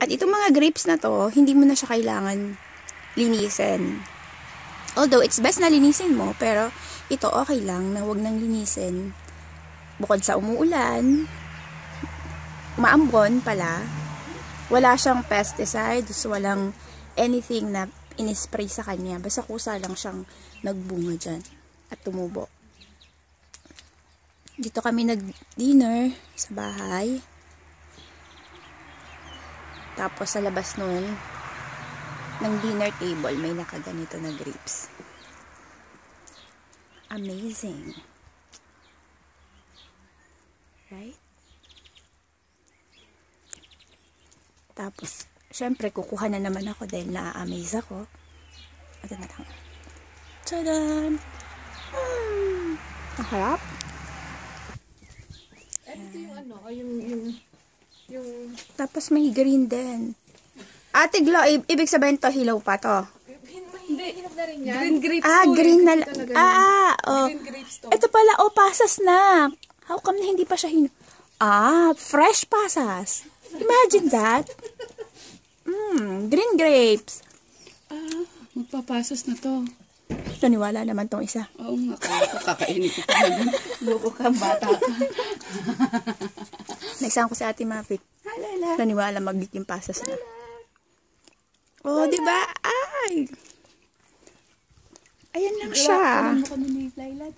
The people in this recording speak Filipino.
At itong mga grapes na to, hindi mo na siya kailangan linisin. Although, it's best na linisin mo, pero ito okay lang na wag nang linisin. Bukod sa umuulan, maambon pala, wala siyang pesticides, walang anything na inispray sa kanya. Basta kusa lang siyang nagbunga dyan at tumubo. Dito kami nag-dinner sa bahay. Tapos sa labas nun, ng dinner table, may nakaganito na grapes. Amazing. Right? Tapos, syempre, kukuha na naman ako dahil na-amaze ako. Ito na lang. Tadaan! Hmm. Ang harap. Ito yung ano, yung, yung, yung, Tapos may green din. Ate Glo, i- ibig sabihin to, hilaw pa to. hindi, na rin yan. Green grapes Ah, to, green na lang. Ah, ah, oh. Green grapes to. Ito pala, oh, pasas na. How come na hindi pa siya hin... Ah, fresh pasas. Imagine that. Mm, green grapes. Ah, magpapasas na to. Naniwala naman tong isa. Oo nga, kakainin ko pa naman. Loko ka, bata ka. Naisang ko si Ate Mapit. Naniwala magiging pasas na. Oh, di ba? Ay! Ayan lang siya. Ano kami ni Laila?